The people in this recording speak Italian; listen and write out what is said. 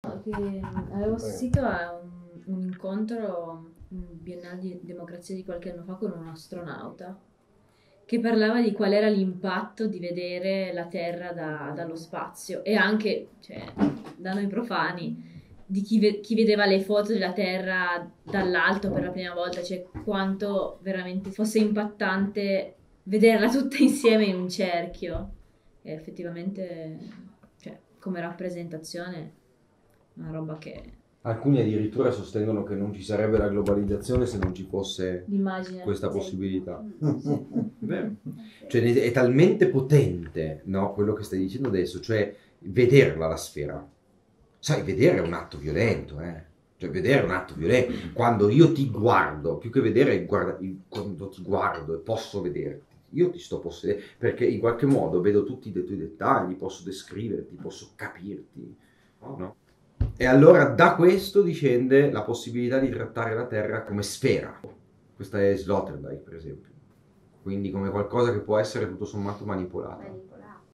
Che avevo assistito a un, un incontro, un biennale di democrazia di qualche anno fa con un astronauta che parlava di qual era l'impatto di vedere la Terra da- dallo spazio e anche, cioè, da noi profani, di chi, ve- chi vedeva le foto della Terra dall'alto per la prima volta, cioè quanto veramente fosse impattante vederla tutta insieme in un cerchio. E effettivamente, cioè, come rappresentazione, una roba che Alcuni addirittura sostengono che non ci sarebbe la globalizzazione se non ci fosse l'immagine... questa sì. possibilità. Sì. Vero. Cioè è talmente potente no, quello che stai dicendo adesso, cioè vederla la sfera. Sai, vedere è un atto violento, eh. Cioè, vedere è un atto violento. Quando io ti guardo, più che vedere, guarda, quando ti guardo e posso vederti, io ti sto possedendo, perché in qualche modo vedo tutti i tuoi dettagli, posso descriverti, posso capirti, no? E allora da questo discende la possibilità di trattare la Terra come sfera. Questa è Sloterdijk, per esempio. Quindi come qualcosa che può essere tutto sommato manipolato. manipolare.